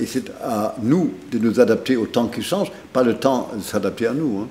Et c'est à nous de nous adapter au temps qui change, pas le temps de s'adapter à nous. Hein.